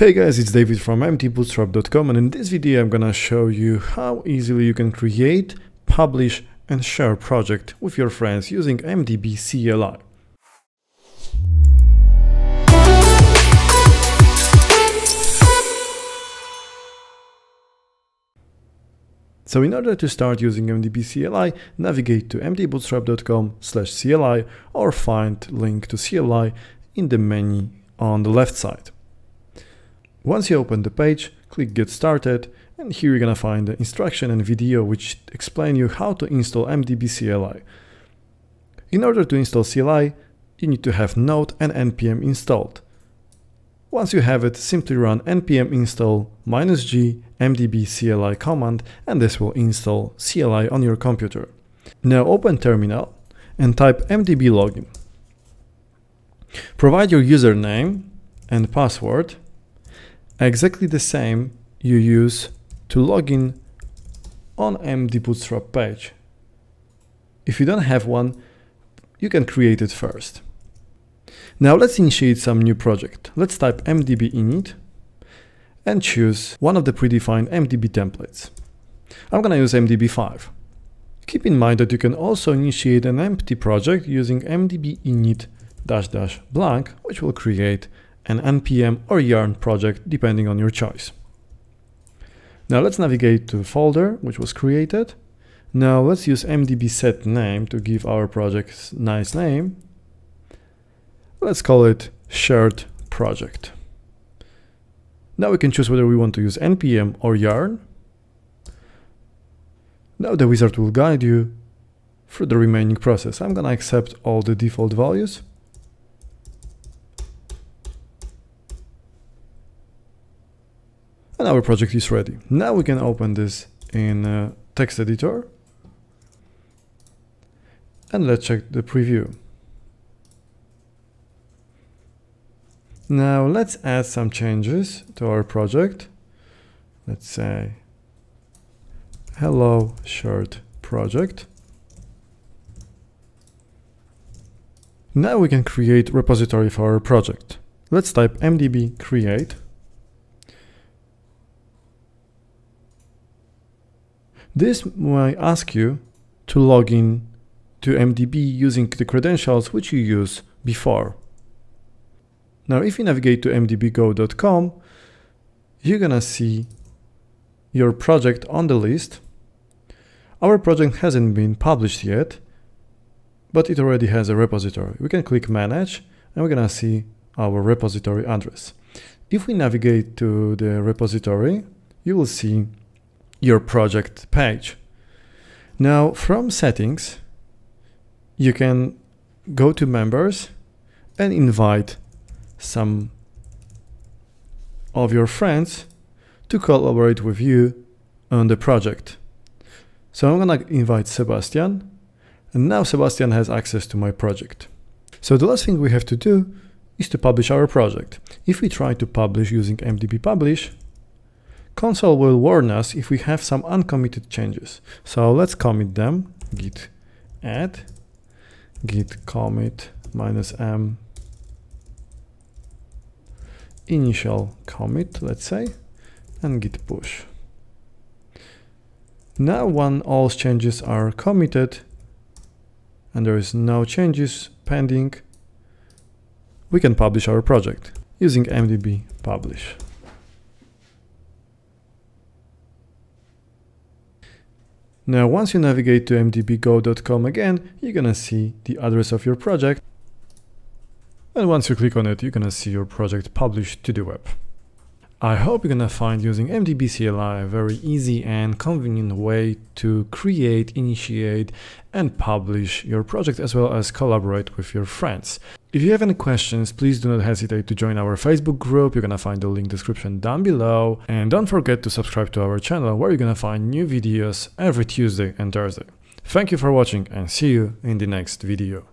Hey guys, it's David from mdbootstrap.com and in this video I'm gonna show you how easily you can create, publish and share project with your friends using MDB CLI. So in order to start using MDB CLI, navigate to mdbootstrap.com slash CLI or find link to CLI in the menu on the left side. Once you open the page, click get started and here you're gonna find the instruction and video which explain you how to install MDB CLI. In order to install CLI, you need to have node and npm installed. Once you have it, simply run npm install "-g mdb CLI command and this will install CLI on your computer. Now open terminal and type mdb login. Provide your username and password exactly the same you use to log in on MD Bootstrap page. If you don't have one, you can create it first. Now let's initiate some new project. Let's type mdb init and choose one of the predefined mdb templates. I'm gonna use mdb5. Keep in mind that you can also initiate an empty project using mdb init dash dash blank, which will create an npm or yarn project depending on your choice. Now let's navigate to the folder which was created. Now let's use mdb set name to give our project a nice name. Let's call it shared project. Now we can choose whether we want to use npm or yarn. Now the wizard will guide you through the remaining process. I'm gonna accept all the default values. And our project is ready. Now we can open this in uh, text editor and let's check the preview. Now let's add some changes to our project. Let's say hello shared project. Now we can create repository for our project. Let's type mdb create This might ask you to log in to MDB using the credentials which you used before. Now if you navigate to mdbgo.com, you're gonna see your project on the list. Our project hasn't been published yet, but it already has a repository. We can click manage and we're gonna see our repository address. If we navigate to the repository, you will see your project page. Now from settings, you can go to members and invite some of your friends to collaborate with you on the project. So I'm gonna invite Sebastian and now Sebastian has access to my project. So the last thing we have to do is to publish our project. If we try to publish using mdb publish, console will warn us if we have some uncommitted changes. So let's commit them, git add, git commit minus m initial commit, let's say, and git push. Now when all changes are committed and there is no changes pending, we can publish our project using mdb publish. Now, once you navigate to mdbgo.com again, you're gonna see the address of your project. And once you click on it, you're gonna see your project published to the web. I hope you're gonna find using MDB CLI a very easy and convenient way to create, initiate and publish your project as well as collaborate with your friends. If you have any questions, please do not hesitate to join our Facebook group. You're gonna find the link description down below. And don't forget to subscribe to our channel where you're gonna find new videos every Tuesday and Thursday. Thank you for watching and see you in the next video.